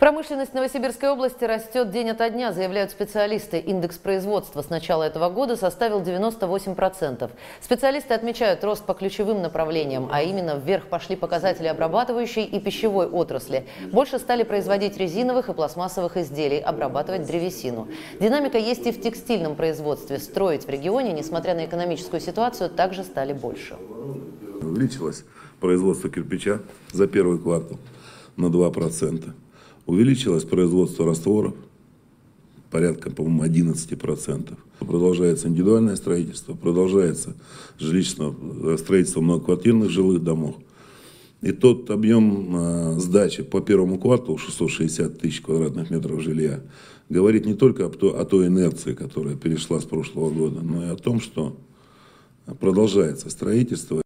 Промышленность Новосибирской области растет день ото дня, заявляют специалисты. Индекс производства с начала этого года составил 98%. Специалисты отмечают рост по ключевым направлениям, а именно вверх пошли показатели обрабатывающей и пищевой отрасли. Больше стали производить резиновых и пластмассовых изделий, обрабатывать древесину. Динамика есть и в текстильном производстве. Строить в регионе, несмотря на экономическую ситуацию, также стали больше. Увеличилось производство кирпича за первый квартал на 2%. Увеличилось производство растворов, порядка, по-моему, 11%. Продолжается индивидуальное строительство, продолжается жилищное э, строительство многоквартирных жилых домов. И тот объем э, сдачи по первому кварталу, 660 тысяч квадратных метров жилья, говорит не только о, о той инерции, которая перешла с прошлого года, но и о том, что продолжается строительство.